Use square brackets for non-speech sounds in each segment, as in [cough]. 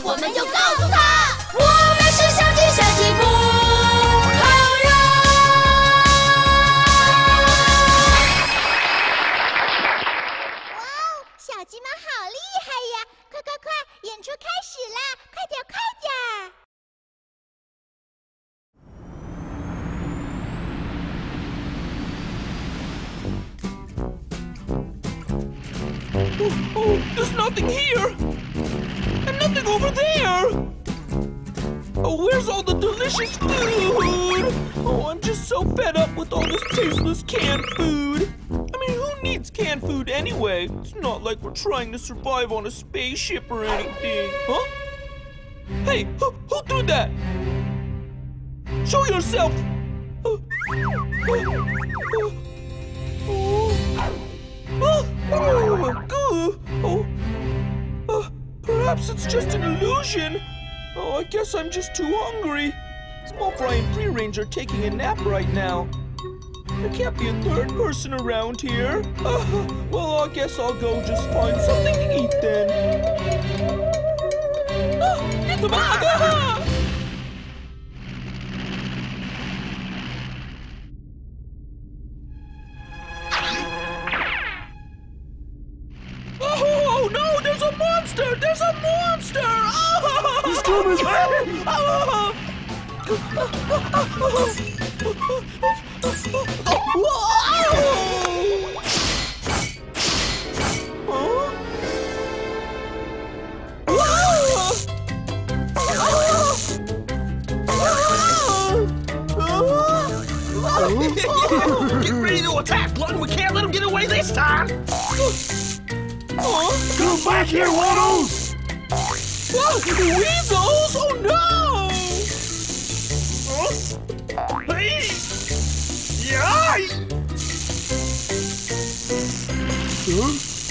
诉他，我们是小鸡，小鸡不好惹。哇哦，小鸡们好厉害呀！快快快，演出开始啦！快点快点！Oh, oh, there's nothing here! And nothing over there! Oh, where's all the delicious food? Oh, I'm just so fed up with all this tasteless canned food. I mean, who needs canned food anyway? It's not like we're trying to survive on a spaceship or anything. Huh? Hey, who, who threw that? Show yourself! Perhaps it's just an illusion. Oh, I guess I'm just too hungry. Small Fry and Free Range are taking a nap right now. There can't be a third person around here. Uh, [laughs] well, I guess I'll go just find something to eat then. Ah, it's a bug! [laughs]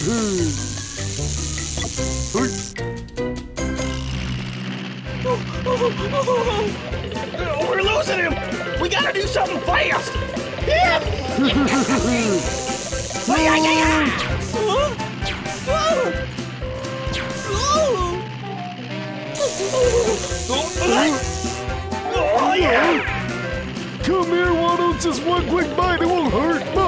Hmm. we're losing him! We gotta do something fast! Yeah! yeah, yeah, yeah. Yeah! Come here, Wattle. Just one quick bite. It won't hurt much.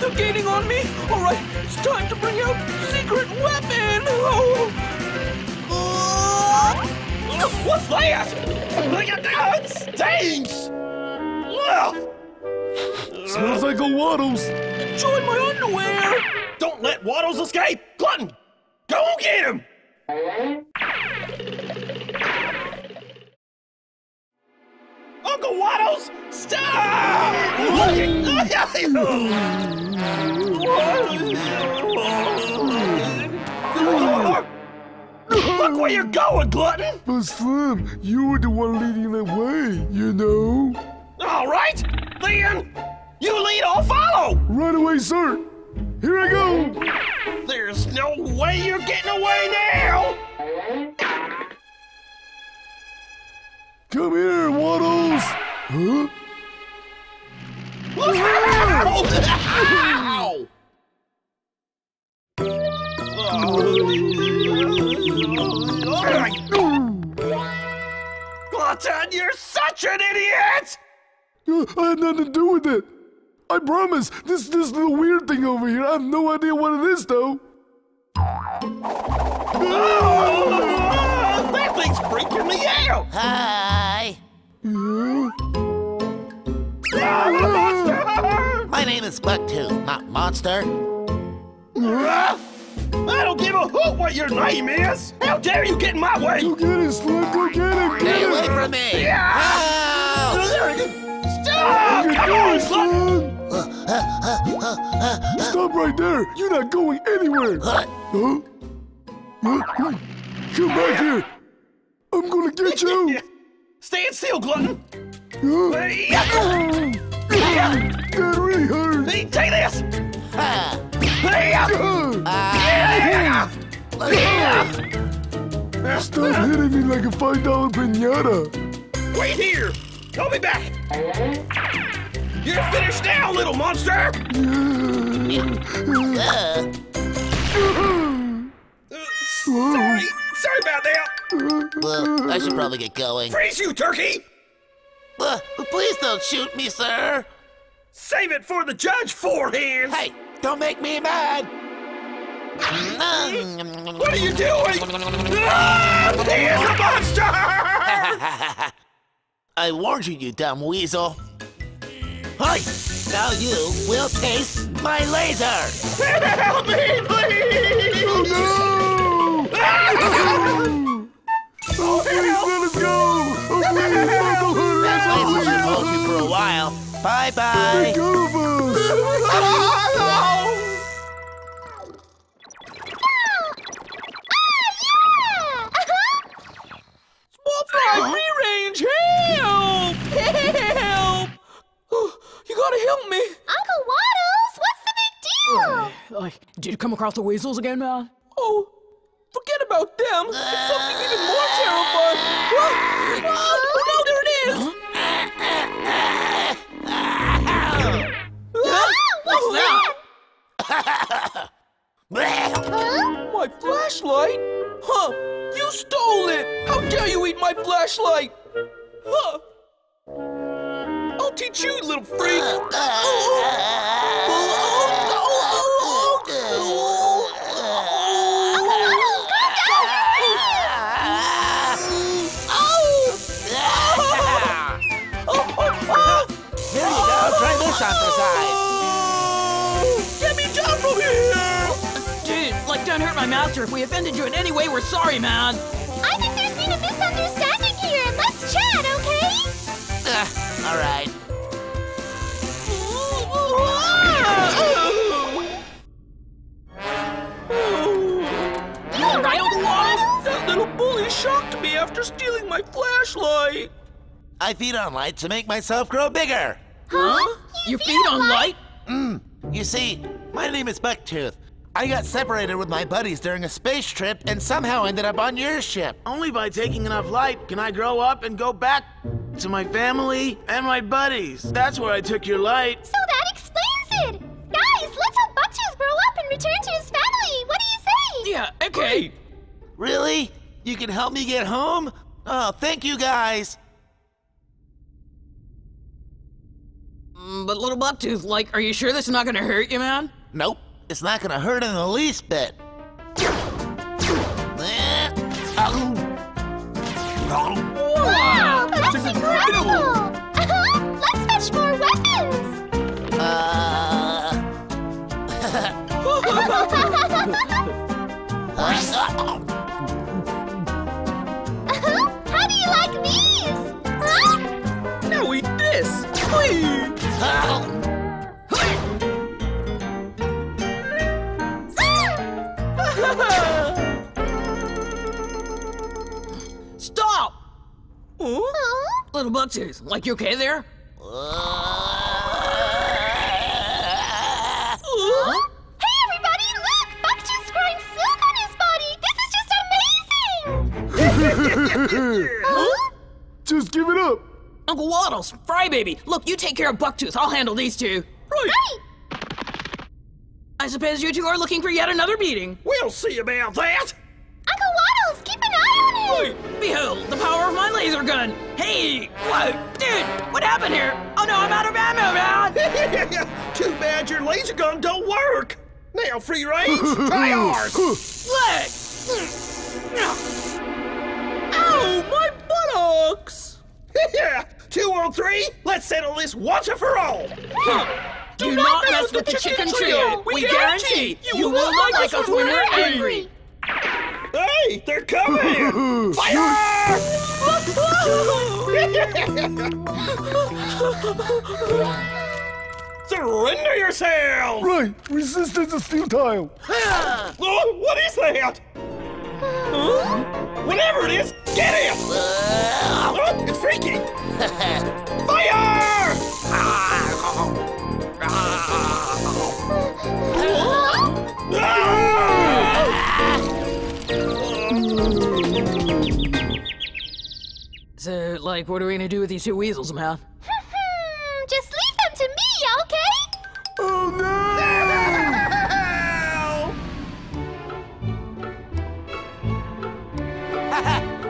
They're gaining on me! Alright, it's time to bring out secret weapon! Oh. What's that? Look at that! It stinks! Ugh. Smells like a Wattles. Join my underwear! Don't let Wattles escape! Glutton! Go get him! Uncle Wattles! Stop! Look where you're going, Glutton! But Slim, you were the one leading the way, you know. All right, then you lead, I'll follow. Right away, sir. Here I go. There's no way you're getting away now. Come here, Wattles. Huh? Ow! Glutton, you're such an idiot! Uh, I had nothing to do with it. I promise. This this little weird thing over here. I have no idea what it is, though. Oh, thing's freaking me out! Hi, Yeah? Ah, monster! my name is Bucktooth, not Monster. Ah, I don't give a hoot what your name is! How dare you get in my way! Go get it, Slim. Go get it. Stay Get away it. from me! Yeah. Help! Stop! You Come can on, do! Slim. Stop right there. You're not going anywhere. What? Huh? Huh? Come back here. I'm gonna get you. [laughs] Stand still, Glutton! Huh? Hey, [laughs] That really hurts. hey, Take this! Ha! Hey, Uh. Stop hitting me like a five dollar pinata. Wait here! I'll be back! You're finished now, little monster! Uh, Well, I should probably get going. Freeze you, turkey! Uh, please don't shoot me, sir. Save it for the judge, four hands! Hey, don't make me mad. What are you doing? Ah, he is a monster! [laughs] I warned you, you dumb weasel. Hi! Now you will taste my laser! [laughs] Help me, please! Oh no! Oh, please let us go! Oh, please, don't hurt That us! laser should hold you for a while. Bye bye. Let go of us! Small fry Free Range! Help! Help! You gotta help me! Uncle Wattles, what's the big deal? Like, did you come across the weasels again, man? Oh, My flashlight? Huh? You stole it! How dare you eat my flashlight? Huh? I'll teach you, little freak! Here [laughs] oh, oh, oh. Master. If we offended you in any way, we're sorry, man. I think there's been a misunderstanding here. Let's chat, okay? Uh, all right. You all right, Uncle That little bully shocked me after stealing my flashlight. I feed on light to make myself grow bigger. Huh? You feed on light? mm You see, my name is Bucktooth. I got separated with my buddies during a space trip and somehow ended up on your ship. Only by taking enough light can I grow up and go back to my family and my buddies. That's where I took your light. So that explains it. Guys, let's help Bucktooth grow up and return to his family. What do you say? Yeah, okay. Really? You can help me get home? Oh, thank you guys. Mm, But little Bucktooth, like, are you sure this is not gonna hurt you, man? Nope, it's not gonna hurt in the least bit. Huh? Little Bucktooth, like, you okay there? Hey everybody, look! Bucktooth's growing silk on his body. This is just amazing. [laughs] huh? Just give it up! Uncle Wattles, Fry Baby, look, you take care of Bucktooth. I'll handle these two. Right. Right. I suppose you two are looking for yet another meeting. We'll see about that! Uncle Wattles, keep an eye on him. Behold, the power of my laser gun. Hey, whoa, dude, what happened here? Oh no, I'm out of ammo, man. [laughs] Too bad your laser gun don't work! Now, free range, try ours! [laughs] Look. Ow, my buttocks! [laughs] yeah! 203, let's settle this once and for all! Do not mess with the chicken trio. We guarantee you will not like us when we're angry. Hey, they're coming! [laughs] Fire! [laughs] Surrender yourselves! Right, resistance is futile! [laughs] Oh, what is that? Huh? Whatever it is, get it! Oh, it's freaky! Fire! So, like, what are we gonna do with these two weasels, man? [laughs] Just leave them to me, okay? Oh no!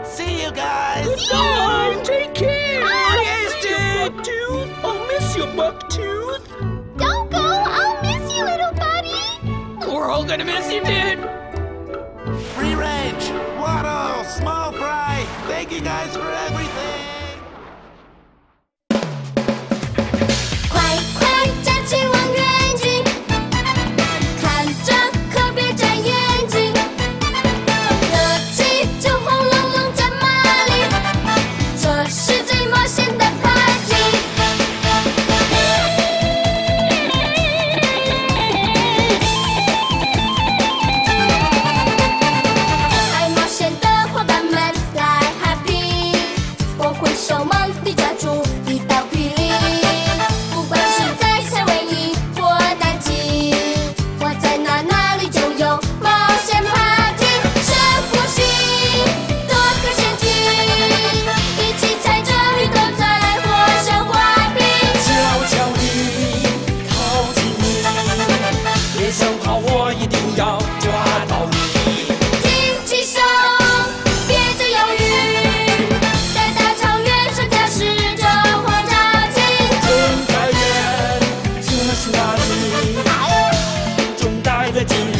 [laughs] See you guys. Bye. Take care. Yes, dude. Bucktooth. I'll miss you, Bucktooth. Don't go. I'll miss you, little buddy. We're all gonna miss you, dude. Free range, guys for everything. 总带着记